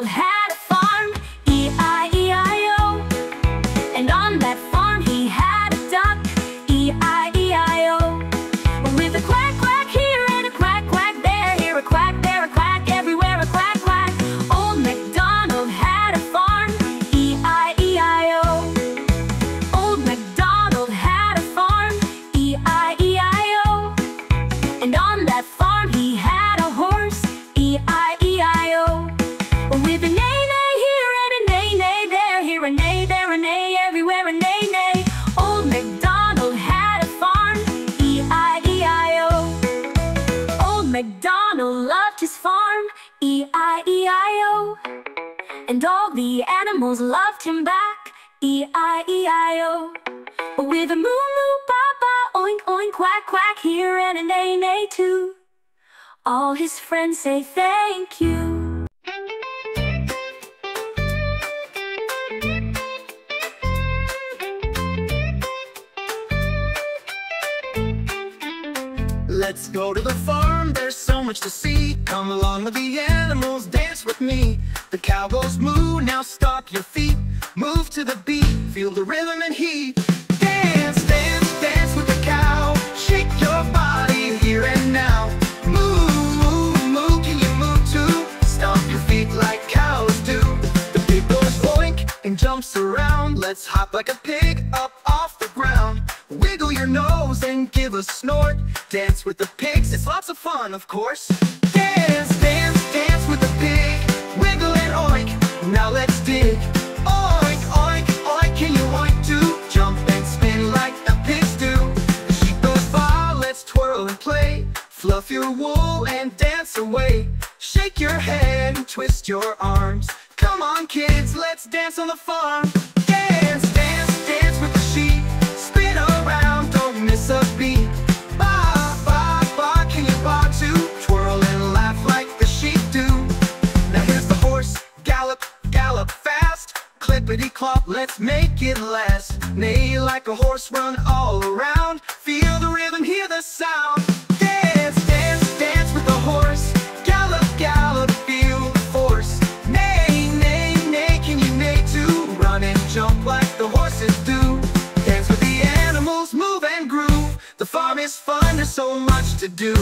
MacDonald had All the animals loved him back, E-I-E-I-O. With a moo moo ba ba, oink oink quack quack here and a neigh neigh too. All his friends say thank you. Let's go to the farm, much to see. Come along with the animals, dance with me. The cow goes moo, now stop your feet. Move to the beat, feel the rhythm and heat. Dance, dance, dance with the cow. Shake your body here and now. Move, move, move, can you move too? Stomp your feet like cows do. The pig goes boink and jumps around. Let's hop like a pig up off the ground Wiggle your nose and give a snort. Dance with the pigs, it's lots of fun, of course. Dance, dance, dance with the pig. Wiggle and oink, now let's dig. Oink, oink, oink, can you oink too? Jump and spin like the pigs do. Sheep goes by, let's twirl and play. Fluff your wool and dance away. Shake your head and twist your arms. Come on kids, let's dance on the farm Clop, let's make it last. Neigh like a horse, run all around. Feel the rhythm, hear the sound. Dance, dance, dance with the horse. Gallop, gallop, feel the force. Neigh, neigh, neigh, can you neigh too? Run and jump like the horses do. Dance with the animals, move and groove. The farm is fun, there's so much to do